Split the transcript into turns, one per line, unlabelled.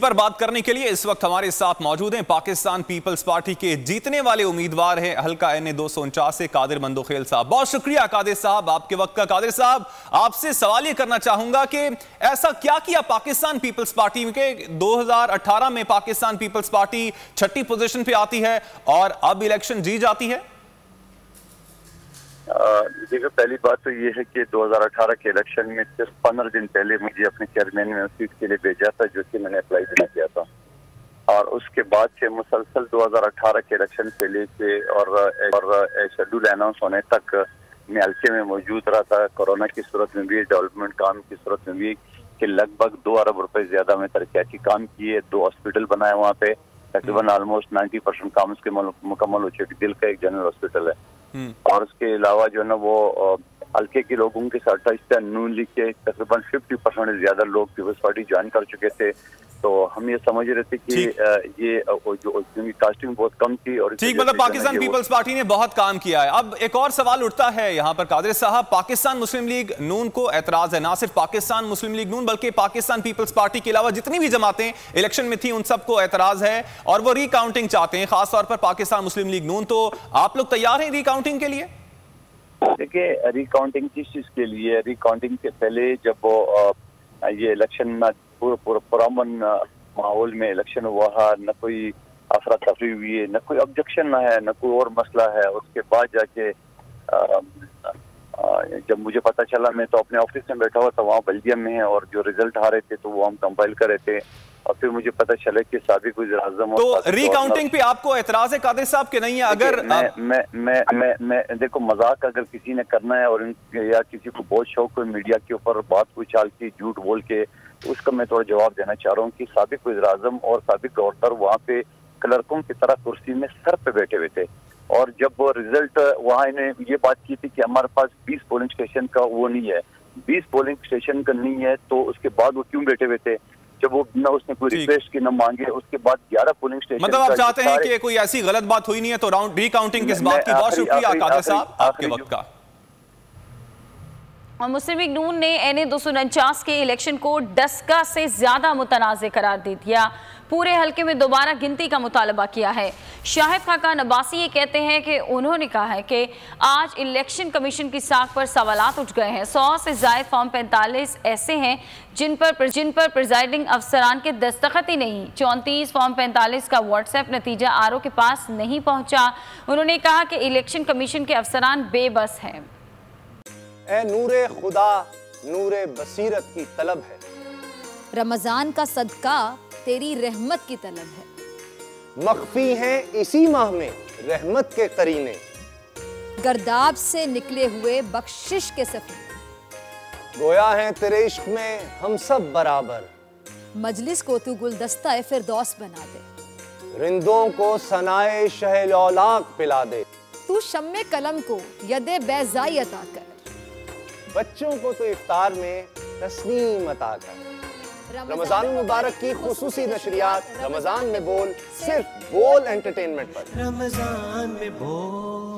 पर बात करने के लिए इस वक्त हमारे साथ मौजूद हैं पाकिस्तान पीपल्स पार्टी के जीतने वाले उम्मीदवार हैं हल्का एन ए दो सौ उनचास से कादिर मंदोखेल साहब। बहुत शुक्रिया कादिर साहब आपके वक्त का। कादिर साहब, आपसे सवाल ये करना चाहूँगा कि ऐसा क्या किया पाकिस्तान पीपल्स पार्टी के 2018 में पाकिस्तान पीपल्स पार्टी छठी पोजीशन पे आती है और अब इलेक्शन जी जाती है?
देखो पहली बात तो ये है कि 2018 के इलेक्शन में सिर्फ़ पंद्रह दिन पहले मुझे अपने चेयरमैन में सीट के लिए भेजा था जो कि मैंने अप्लाई भी किया था। और उसके बाद से मुसलसल 2018 के इलेक्शन से लेके और और शेड्यूल अनाउंस होने तक मैं हल्के में मौजूद रहा था। कोरोना की सूरत में भी डेवलपमेंट काम की सूरत में भी कि लगभग दो अरब रुपए ज़्यादा में तरक्याती काम किए दो हॉस्पिटल बनाए वहाँ पे तकरीबन ऑलमोस्ट नाइन्टी परसेंट काम उसके मुकम्मल हो चुके दिल का एक जनरल हॉस्पिटल है। और उसके अलावा जो है ना वो हल्के के लोगों के साथ नून लीग के तकरीबन फिफ्टी परसेंट ज़्यादा लोग पीपल्स पार्टी ज्वाइन कर चुके थे। तो हम ये समझ रहे थे कि ये जो कास्टिंग बहुत कम थी और
ठीक मतलब पाकिस्तान पीपल्स पार्टी ने बहुत काम किया है। अब एक और सवाल उठता है यहाँ पर कादिर साहब पाकिस्तान मुस्लिम लीग नून को एतराज़ है ना सिर्फ़ पाकिस्तान मुस्लिम लीग नून बल्कि पाकिस्तान पीपल्स पार्टी के अलावा जितनी भी जमातें इलेक्शन में थी उन सबको एतराज़ है और वो रिकाउंटिंग चाहते हैं खासतौर पर पाकिस्तान मुस्लिम लीग नून। तो आप लोग तैयार हैं रिकाउंटिंग के लिए?
देखिए रिकाउंटिंग किस चीज़ के लिए? रिकाउंटिंग के पहले जब वो ये इलेक्शन पुरमन माहौल में इलेक्शन हुआ है न कोई अफरा तफरी हुई है न कोई ऑब्जेक्शन ना है न कोई और मसला है। उसके बाद जाके जब मुझे पता चला मैं तो अपने ऑफ़िस में बैठा हुआ था वहाँ बेल्जियम में है और जो रिज़ल्ट आ रहे थे तो वो हम कंपाइल कर रहे थे। और फिर मुझे पता चला कि सबक वजर
तो रिकाउंटिंग पे आपको एतराज़ कादिर साहब के नहीं है? अगर
मैं मैं मैं मैं मैं देखो मज़ाक अगर किसी ने करना है और या किसी को बहुत शौक हो मीडिया के ऊपर बात चाल की झूठ बोल के तो उसका मैं थोड़ा जवाब देना चाह रहा हूँ कि सबक वजर और सबक गवर्नर वहाँ पे क्लर्कों की तरह कुर्सी में सर पे बैठे हुए थे। और जब वो रिज़ल्ट वहाँ इन्हें ये बात की थी कि हमारे पास 20 पोलिंग स्टेशन का वो नहीं है। 20 पोलिंग स्टेशन का नहीं है तो उसके बाद वो क्यों बैठे हुए थे? जब वो न उसने कोई रिक्वेस्ट की न मांगे उसके बाद ग्यारह पोलिंग स्टेशन
मतलब आप चाहते हैं कि कोई ऐसी गलत बात हुई नहीं है तो राउंड रिकाउंटिंग किस बात की बहुत शुक्रिया कादिर साहब आपके वक्त का।
और मुस्लिम लीग नून ने एन ए दो सौ उनचास के इलेक्शन को डस्का से ज़्यादा मुतनाज़ करार दे दिया। पूरे हलके में दोबारा गिनती का मुतालबा किया है। शाहिद खाका नबासी ये कहते हैं कि उन्होंने कहा है कि आज इलेक्शन कमीशन की साख पर सवाल उठ गए हैं। सौ से जायद फॉर्म पैंतालीस ऐसे हैं जिन पर जिन पर प्रिजाइडिंग अफसरान के दस्तखत ही नहीं। चौंतीस फॉर्म पैंतालीस का व्हाट्सएप नतीजा आर के पास नहीं पहुँचा। उन्होंने कहा कि इलेक्शन कमीशन के अफसरान बेबस हैं।
ए नूरे खुदा नूरे बसीरत की तलब है।
रमज़ान का सदका तेरी रहमत की तलब है।
मख्फी हैं इसी माह में रहमत के करीने।
गर्दाब से निकले हुए बख्शिश के सफी
गोया है तेरे इश्क में हम सब बराबर।
मजलिस को तू गुलदस्ता फिरदौस बना दे।
रिंदों को सनाए शहलौलाक पिला दे।
तू शम्मे कलम को यदे बेजाई अता कर।
बच्चों को तो इफ्तार में तस्नीम अता कर। रमज़ान मुबारक की खसूसी नशरियात रमज़ान में बोल सिर्फ़ बोल एंटरटेनमेंट पर। रमज़ान में बोल